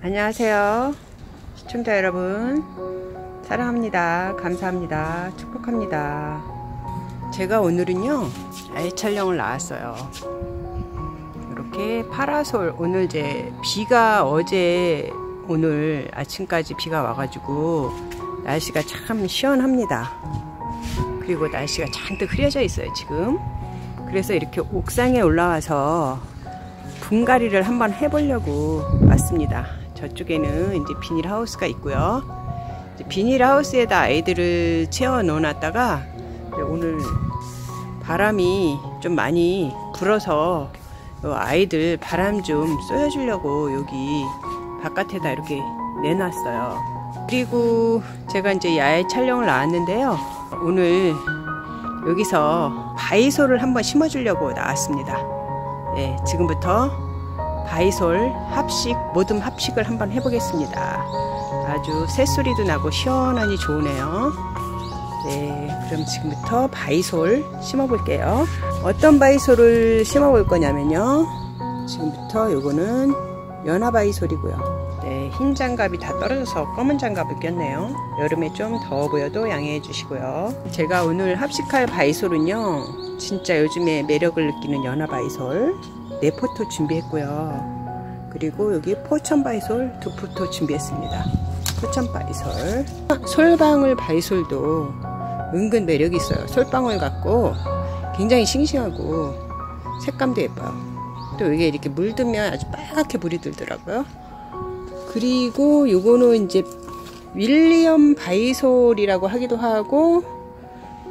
안녕하세요. 시청자 여러분. 사랑합니다. 감사합니다. 축복합니다. 제가 오늘은요, 야외 촬영을 나왔어요. 이렇게 파라솔, 오늘 이제 비가 어제 오늘 아침까지 비가 와가지고 날씨가 참 시원합니다. 그리고 날씨가 잔뜩 흐려져 있어요, 지금. 그래서 이렇게 옥상에 올라와서 분갈이를 한번 해보려고 왔습니다. 저쪽에는 이제 비닐 하우스가 있고요. 비닐 하우스에다 아이들을 채워 넣어 놨다가 오늘 바람이 좀 많이 불어서 아이들 바람 좀 쏘여 주려고 여기 바깥에다 이렇게 내놨어요. 그리고 제가 이제 야외 촬영을 나왔는데요. 오늘 여기서 바이솔을 한번 심어 주려고 나왔습니다. 네, 지금부터 바이솔 합식, 모듬 합식을 한번 해보겠습니다. 아주 새소리도 나고 시원하니 좋으네요. 네, 그럼 지금부터 바이솔 심어볼게요. 어떤 바이솔을 심어볼 거냐면요. 지금부터 요거는 연화 바이솔이고요. 네, 흰 장갑이 다 떨어져서 검은 장갑을 꼈네요. 여름에 좀 더워 보여도 양해해 주시고요. 제가 오늘 합식할 바위솔은요. 진짜 요즘에 매력을 느끼는 연화 바위솔 네 포트 준비했고요. 그리고 여기 포천 바위솔 두 포트 준비했습니다. 포천 바위솔. 솔방울 바위솔도 은근 매력이 있어요. 솔방울 같고 굉장히 싱싱하고 색감도 예뻐요. 또 이게 이렇게 물들면 아주 빨갛게 물이 들더라고요. 그리고 요거는 이제 윌리엄 바위솔이라고 하기도 하고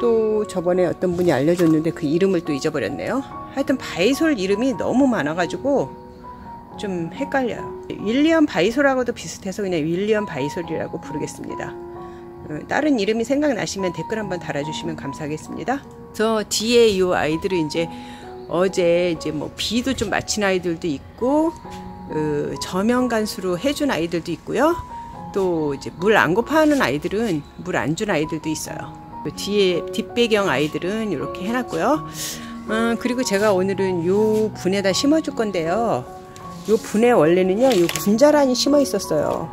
또 저번에 어떤 분이 알려줬는데 그 이름을 또 잊어버렸네요. 하여튼 바위솔 이름이 너무 많아가지고 좀 헷갈려요. 윌리엄 바위솔하고도 비슷해서 그냥 윌리엄 바위솔이라고 부르겠습니다. 어, 다른 이름이 생각나시면 댓글 한번 달아주시면 감사하겠습니다. 저 뒤에 이 아이들은 이제 어제 이제 뭐 비도 좀 맞힌 아이들도 있고 어, 저명 간수로 해준 아이들도 있고요. 또 이제 물 안 고파하는 아이들은 물 안 준 아이들도 있어요. 그 뒤에 뒷배경 아이들은 이렇게 해놨고요. 음, 그리고 제가 오늘은 요 분에다 심어줄 건데요. 요 분에 원래는요, 요 군자란이 심어 있었어요.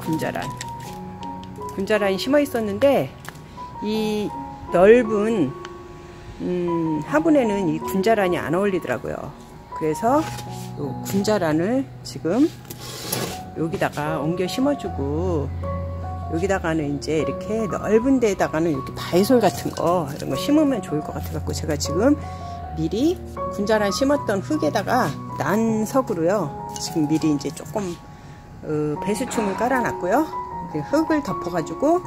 군자란. 군자란이 심어 있었는데, 이 넓은, 음, 화분에는 이 군자란이 안 어울리더라고요. 그래서 요 군자란을 지금 여기다가 옮겨 심어주고, 여기다가는 이제 이렇게 넓은 데에다가는 이렇게 바이솔 같은 거 이런 거 심으면 좋을 것 같아 갖고 제가 지금 미리 군자란 심었던 흙에다가 난석으로요. 지금 미리 이제 조금 어, 배수충을 깔아놨고요. 흙을 덮어가지고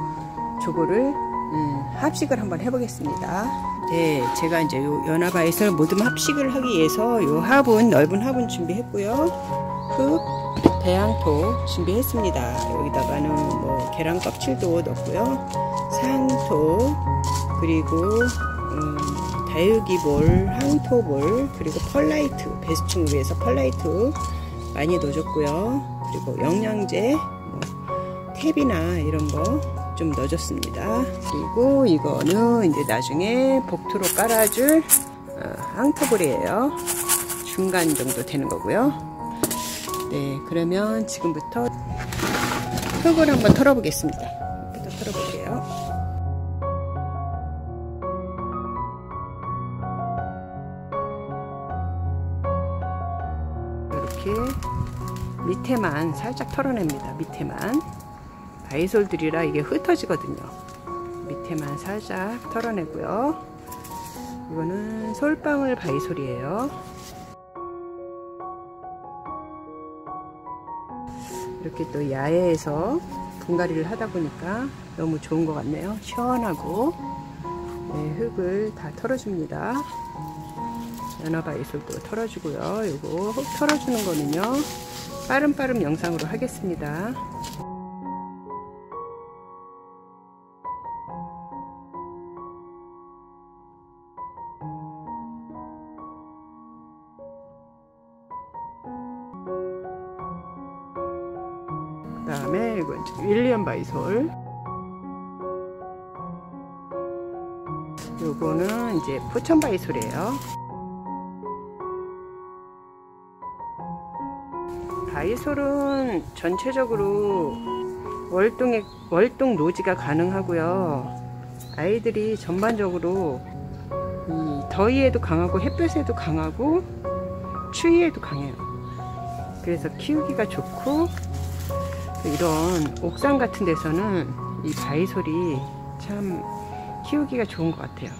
저거를 음, 합식을 한번 해보겠습니다. 네 제가 이제 요 연화바이솔 모듬 합식을 하기 위해서 요 화분 넓은 화분 준비했고요. 흙 배양토 준비했습니다. 여기다가는 뭐 계란 껍질도 넣고요. 상토 그리고 음, 다육이볼, 황토볼 그리고 펄라이트 배수충을 위해서 펄라이트 많이 넣어줬고요. 그리고 영양제 뭐, 탭이나 이런 거 좀 넣어줬습니다. 그리고 이거는 이제 나중에 복토로 깔아줄 어, 황토볼이에요. 중간 정도 되는 거고요. 네, 그러면 지금부터 흙을 한번 털어보겠습니다. 부터 털어볼게요. 이렇게 밑에만 살짝 털어냅니다. 밑에만. 바이솔들이라 이게 흩어지거든요. 밑에만 살짝 털어내고요. 이거는 솔방울 바이솔이에요. 이렇게 또 야외에서 분갈이를 하다 보니까 너무 좋은 것 같네요. 시원하고 네, 흙을 다 털어줍니다. 연어바이솔도 털어주고요. 이거 흙 털어주는 거는요. 빠름빠름 영상으로 하겠습니다. 다음에 이건 윌리엄 바이솔 요거는 이제 포천 바이솔이에요 바이솔은 전체적으로 월동에, 월동 노지가 가능하고요. 아이들이 전반적으로 더위에도 강하고 햇볕에도 강하고 추위에도 강해요. 그래서 키우기가 좋고 이런 옥상 같은 데서는 이 바이솔이 참 키우기가 좋은 것 같아요.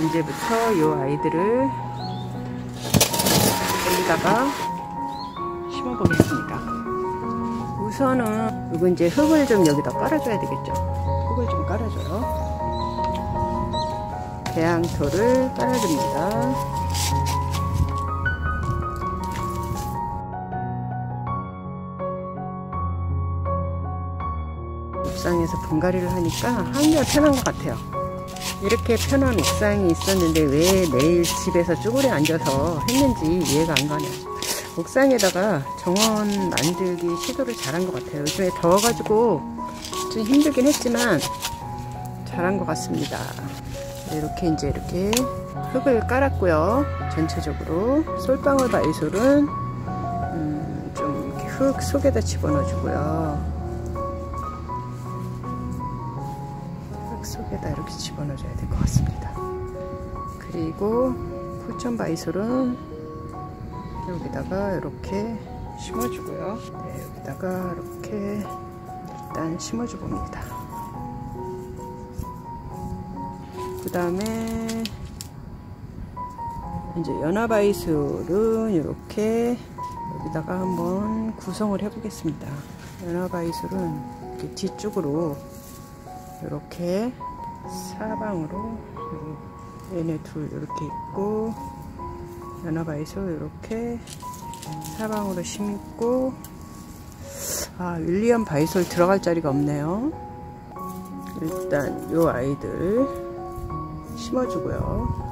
이제부터 이 아이들을 여기다가 심어 보겠습니다. 우선은 이거 이제 흙을 좀 여기다 깔아줘야 되겠죠. 흙을 좀 깔아줘요. 배양토를 깔아줍니다. 옥상에서 분갈이를 하니까 한결 편한 것 같아요. 이렇게 편한 옥상이 있었는데 왜 매일 집에서 쭈그려 앉아서 했는지 이해가 안 가네요. 옥상에다가 정원 만들기 시도를 잘한 것 같아요. 요즘에 더워가지고 좀 힘들긴 했지만 잘한 것 같습니다. 이렇게 이제 이렇게 흙을 깔았고요. 전체적으로 솔방울 바이솔은 음, 좀 흙 속에다 집어넣어 주고요. 흙 속에다 이렇게 집어넣어 줘야 될 것 같습니다. 그리고 포천 바이솔은 여기다가 이렇게 심어주고요. 네, 여기다가 이렇게 일단 심어줘 봅니다. 그 다음에 이제 연화바이술은 이렇게 여기다가 한번 구성을 해 보겠습니다 연화바이술은 이렇게 뒤쪽으로 이렇게 사방으로 얘네 둘 이렇게 있고 연화바이술 이렇게 사방으로 심고 아 윌리엄 바이솔 들어갈 자리가 없네요 일단 요 아이들 심어주고요.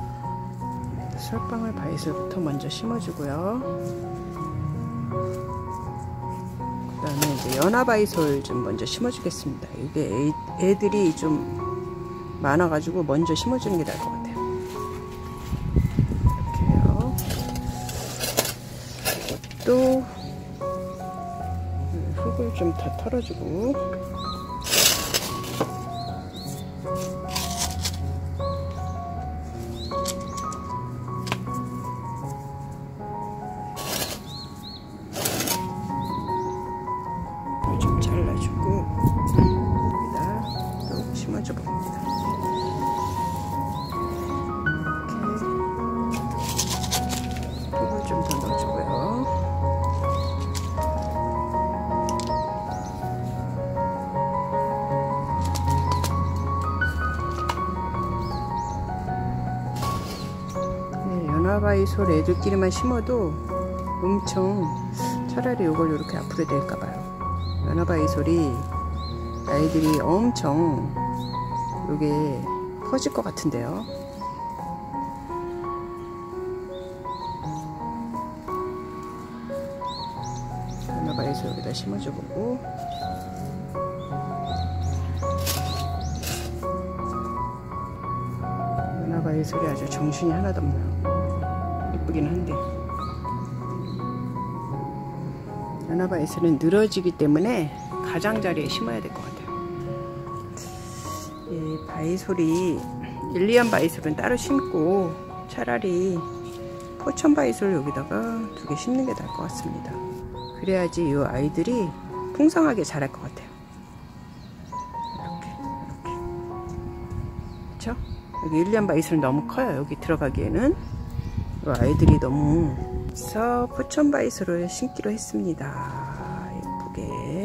설방울 바이슬부터 먼저 심어주고요. 그 다음에 연화바이솔 좀 먼저 심어주겠습니다. 이게 애들이 좀 많아가지고 먼저 심어주는 게 나을 것 같아요. 이렇게요. 이것도 흙을 좀 다 털어주고 바이솔 애들끼리만 심어도 엄청 차라리 이걸 이렇게 앞으로 될까봐요. 연화바이솔이 아이들이 엄청 이게 퍼질 것 같은데요. 연화바이솔 여기다 심어줘 보고. 연화바이솔이 아주 정신이 하나도 없네요 예쁘긴 한데. 연화바이스는 늘어지기 때문에 가장자리에 심어야 될 것 같아요. 이 바이솔이 일리안 바이솔은 따로 심고 차라리 포천 바이솔 여기다가 두 개 심는 게 나을 것 같습니다. 그래야지 이 아이들이 풍성하게 자랄 것 같아요. 이렇게 이렇게. 그쵸? 여기 일리안 바이솔은 너무 커요. 여기 들어가기에는 아이들이 너무 그래서 포천바이스를 신기로 했습니다. 예쁘게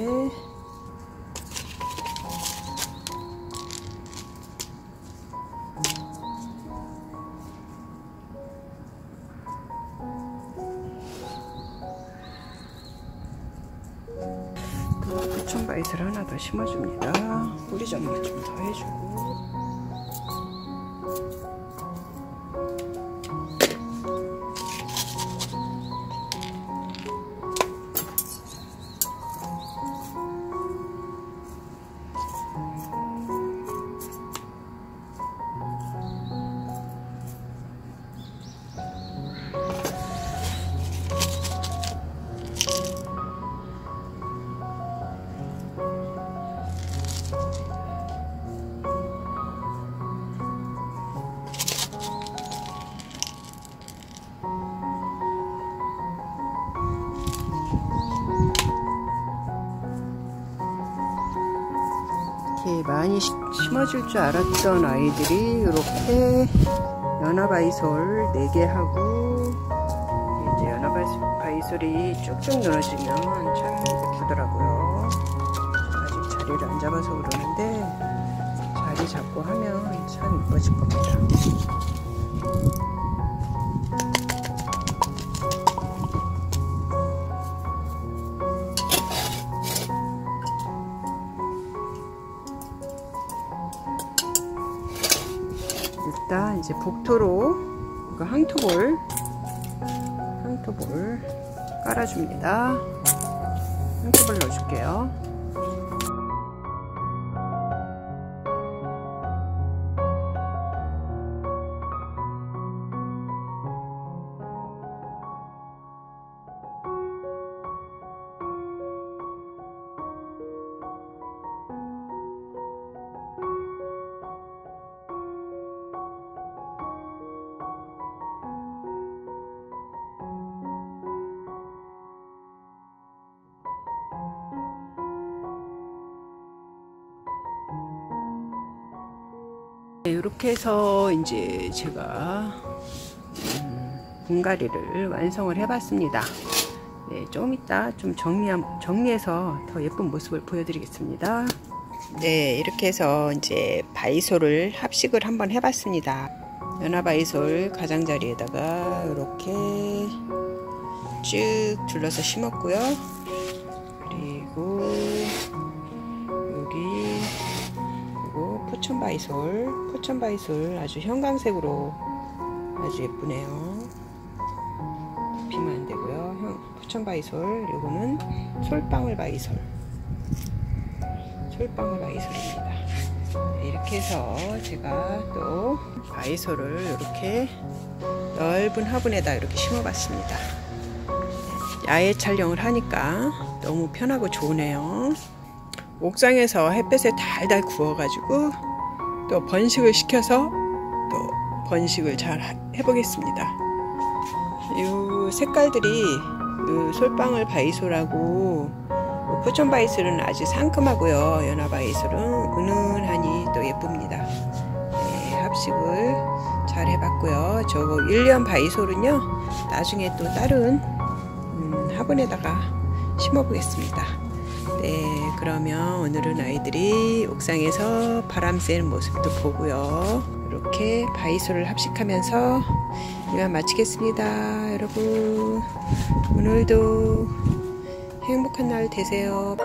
많이 시, 심어질 줄 알았던 아이들이 이렇게 연합아이솔 4개 하고 이제 연합아이솔이 쭉쭉 늘어지면 참 예쁘더라고요. 아직 자리를 안 잡아서 그러는데 자리 잡고 하면 참 예뻐질 겁니다. 이제 복토로 이거 항토볼 항토볼 깔아줍니다. 항토볼 넣어줄게요. 이렇게 해서 이제 제가 음, 분갈이를 완성을 해봤습니다. 네, 좀 이따 좀 정리, 정리해서 더 예쁜 모습을 보여드리겠습니다. 네, 이렇게 해서 이제 바이솔을 합식을 한번 해봤습니다. 연화 바이솔 가장자리에다가 이렇게 쭉 둘러서 심었고요. 그리고 포천바이솔 포천바이솔 아주 형광색으로 아주 예쁘네요. 피면 안 되고요. 형, 포천바이솔 요거는 솔방울 바이솔 솔방울 바이솔입니다. 네, 이렇게 해서 제가 또 바이솔을 이렇게 넓은 화분에다 이렇게 심어봤습니다. 야외 촬영을 하니까 너무 편하고 좋으네요. 옥상에서 햇볕에 달달 구워가지고 또 번식을 시켜서 또 번식을 잘 해보겠습니다. 이 색깔들이 그 솔방울 바이솔하고 포천 바이솔은 아주 상큼하고요. 연화 바이솔은 은은하니 또 예쁩니다. 네, 합식을 잘 해봤고요. 저거 1년 바이솔은요. 나중에 또 다른 음, 화분에다가 심어보겠습니다. 네, 그러면 오늘은 아이들이 옥상에서 바람 쐬는 모습도 보고요. 이렇게 바이솔을 합식하면서 이만 마치겠습니다. 여러분, 오늘도 행복한 날 되세요.